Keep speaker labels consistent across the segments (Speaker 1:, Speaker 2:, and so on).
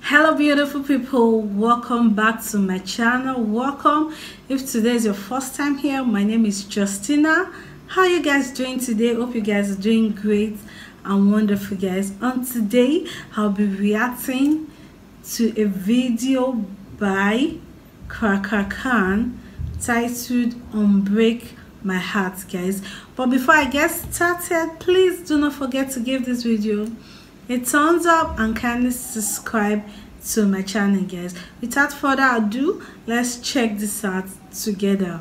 Speaker 1: hello beautiful people. Welcome back to my channel. Welcome. If today is your first time here my name is justina. How are you guys doing today? Hope you guys are doing great and wonderful guys. On today i'll be reacting to a video by Cakra Khan titled unbreak my heart guys. But before i get started please do not forget to give this video a thumbs up and kindly subscribe to my channel guys. Without further ado let's check this out together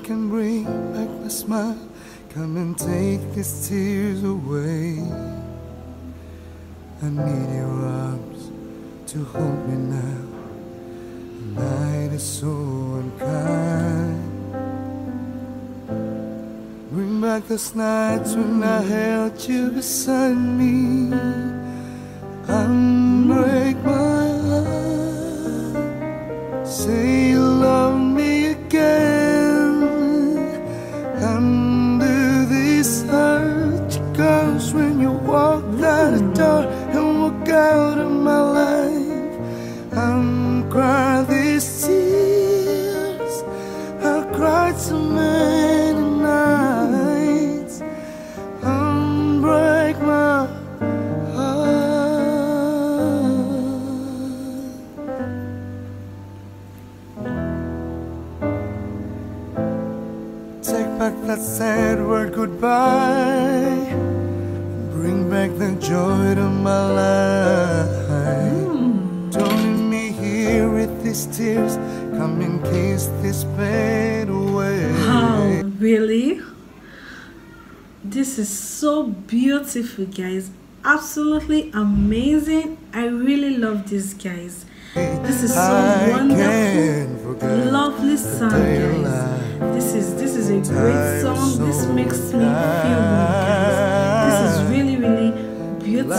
Speaker 2: back and bring back my smile. Come and take these tears away. I need your arms to hold me now. The night is so unkind. Bring back those nights when I held you beside me. Unbreak my heart. Say that sad word goodbye Bring back the joy to my life. Mm. Don't leave me here with these tears. Come and kiss this pain away.
Speaker 1: Oh, really? This is so beautiful, guys. Absolutely amazing. I really love this, guys. This is so I wonderful, lovely song, guys. This is this is a great song. This makes me feel good. This is really really beautiful,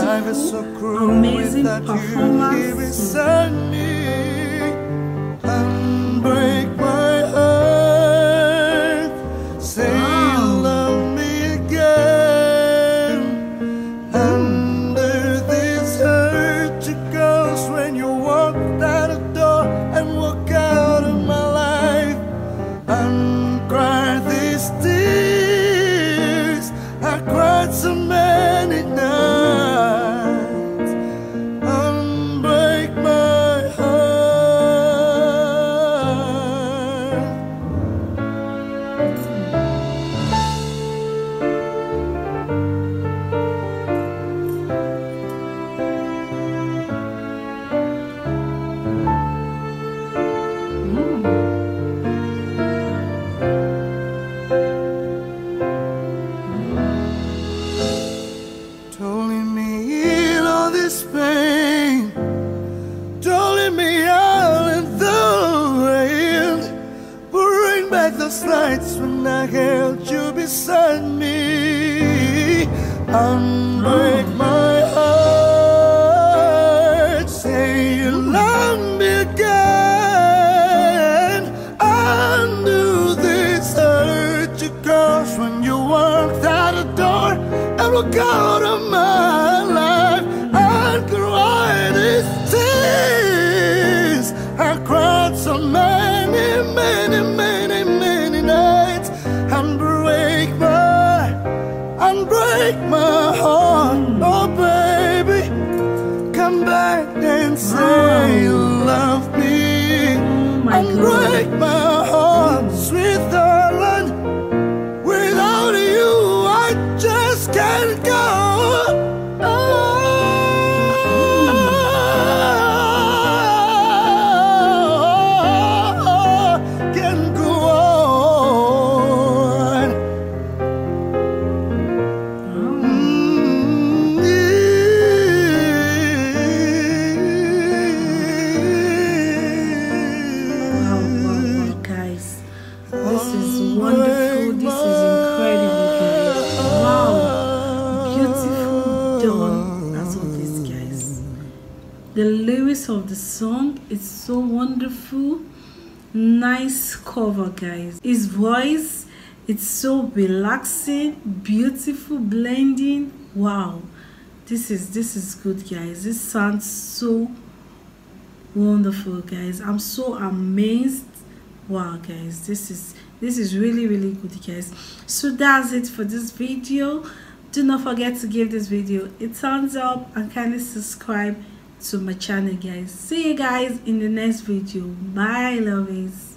Speaker 1: so amazing performance.
Speaker 2: nights when I held you beside me. Unbreak my heart. Say you love me again. Undo this hurt you caused when you walked out the door And walked out of my life. I cried these tears I cried so many, many, many break my heart. Oh, baby, come back and say you love me. Oh and break my
Speaker 1: of the song it's so wonderful. Nice cover guys. His voice it's so relaxing beautiful blending. Wow. This is this is good guys. This sounds so wonderful guys. I'm so amazed. Wow guys. This is this is really really good guys. So that's it for this video. Do not forget to give this video a thumbs up and kindly subscribe to my channel guys see you guys in the next video bye lovies